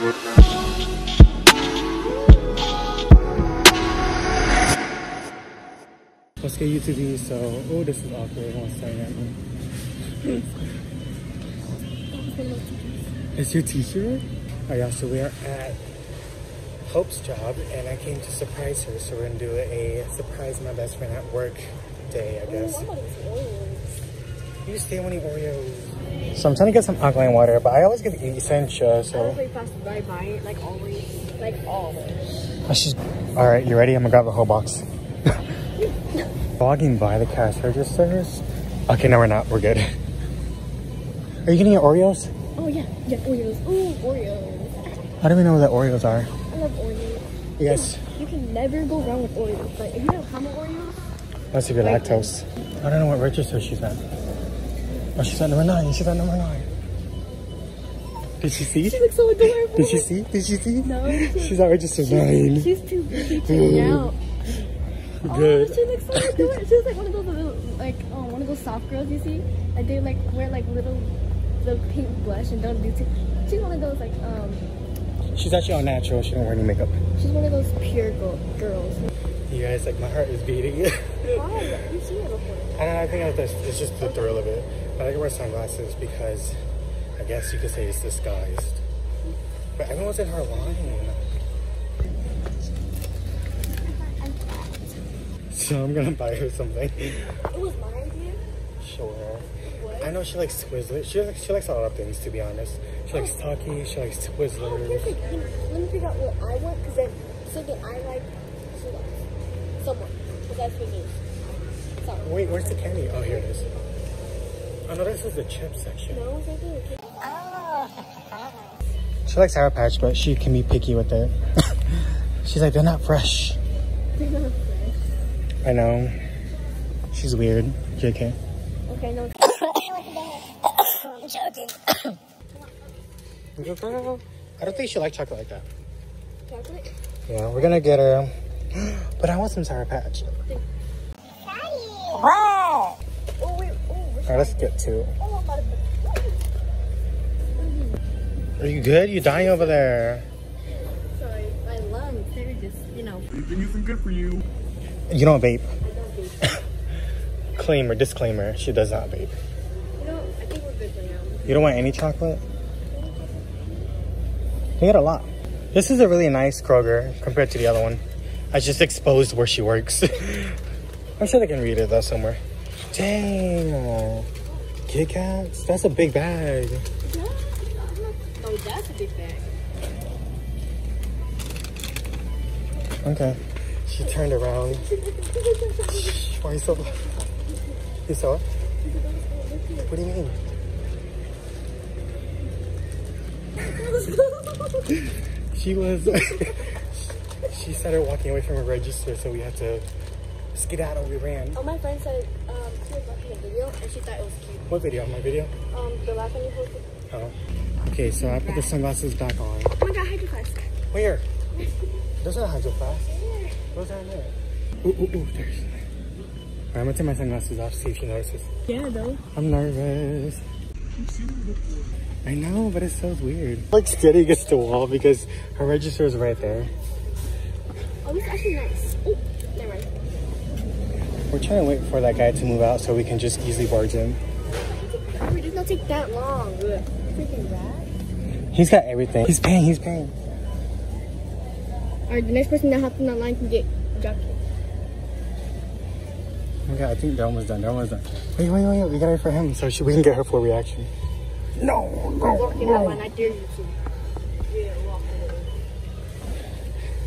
Let's get YouTube. So, oh, this is awkward. At me. It's your teacher? Oh yeah, so we are at Hope's job and I came to surprise her. So we're gonna do a surprise my best friend at work day, I guess. You stay want Oreos. So I'm trying to get some alkaline water, but I always get the essential, so. Pretty fast by buying like always, like always. Oh, she's, all right, you ready? I'm gonna grab the whole box. Logging by the cash registers. Okay, no, we're not. We're good. Are you getting your Oreos? Oh yeah, yeah, Oreos. Ooh, Oreos. How do we know what the Oreos are. I love Oreos. Yes. You can never go wrong with Oreos. Like if you don't have caramel Oreos, Must be lactose. I don't know what register she's at. Oh, she's at number nine. She's at number nine. Did she see? she looks so adorable. Did she see? Did she see? No, She's at register nine. She's too busy checking out. Good. Oh, she looks so adorable. She's like one of those little, like, oh, one of those soft girls you see. Like they like wear like little, little pink blush and don't do too. She's one of those like, um, She's actually all natural. She don't wear any makeup. she's one of those pure go- girls. You guys, like, my heart is beating. Wow, you've seen her before. I don't know. I think it's just the thrill of it. But I can wear sunglasses because I guess you could say it's disguised. But everyone's in her line. So I'm gonna buy her something. It was my idea. Sure. What? I know she likes Twizzlers. She likes, she likes a lot of things, to be honest. She likes oh. Taki, she likes Oh, Twizzlers. You know, Let me figure out what I want, because then something I like, she likes. Someone. Because that's what it is. Sorry. Wait, where's the candy? Oh, here it is. Oh no, this is the chip section. No, it's okay. okay. She likes Sour Patch, but she can be picky with it. She's like, they're not fresh. They're not fresh. I know. She's weird. JK. Okay, no. I'm joking. Girl. I don't think she likes chocolate like that. Chocolate? Yeah, we're gonna get her. But I want some Sour Patch. What? Oh, wait. Oh, Alright, let's get two. Oh, I'm about to Are you good? You dying over there? Sorry, my lungs, they're just, you know. You don't vape. I don't think. Claimer, disclaimer, she does not vape. You know, I think we're good for now. You don't want any chocolate? You get a lot. This is a really nice Kroger compared to the other one. I just exposed where she works. I'm sure they can read it though somewhere. Dang. Kit Kats? That's a big bag. No, that's a big bag. Okay. She turned around. Why are you so... You saw it? What do you mean? She was... she started walking away from her register, so we had to skedaddle. We ran. Oh, my friend said um, she was watching a video and she thought it was cute. What video? My video? Um, the last one you posted. Oh. Okay, so I put the sunglasses back on. Oh my god, Hydro Flask. Where? Those are hydro flask. Those are there. Ooh, ooh, ooh, there's... Alright, I'm gonna take my sunglasses off, to see if she notices. Yeah, though. I'm nervous. I know, but it sounds weird. Like steady against the wall because her register is right there. Oh, this is actually nice. Oh, never mind. We're trying to wait for that guy to move out so we can just easily barge in. It does not take that long. Freaking rat. He's got everything. He's paying, he's paying. Alright, the next person that hops in that line can get jacket. Okay, oh I think that one was done. That one was done. Wait, wait, wait. We gotta wait for him so she, we can get her full reaction. No, no, that no. one, I dare you to. Yeah, walk in it.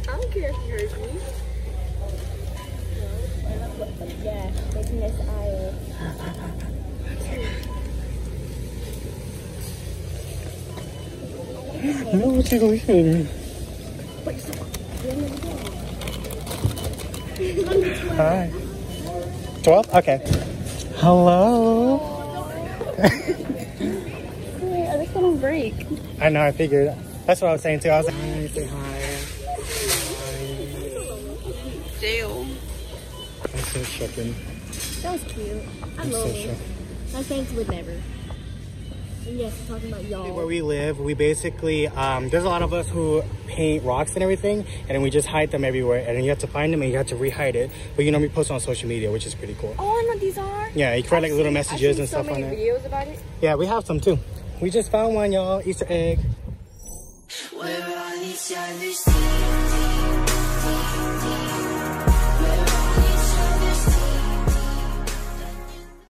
I don't care if he hurts me. Yeah, making this aisle. No, she's leaving. Wait, stop. Hi. 12? Okay. Hello. Wait, are they gonna break? I know, I figured. That's what I was saying too. I was like, Deal. I'm so shocking. That was cute. I I'm so love it. shocked. My friends would never. Yes, talking about y'all. where we live, we basically, um, there's a lot of us who paint rocks and everything, and then we just hide them everywhere, and then you have to find them and you have to re-hide it. But you know, we post on social media, which is pretty cool. Oh, I know these are. Yeah, you can write like I've little seen- messages I've and seen stuff so on many it. videos about it. Yeah, we have some too. We just found one, y'all. Easter egg.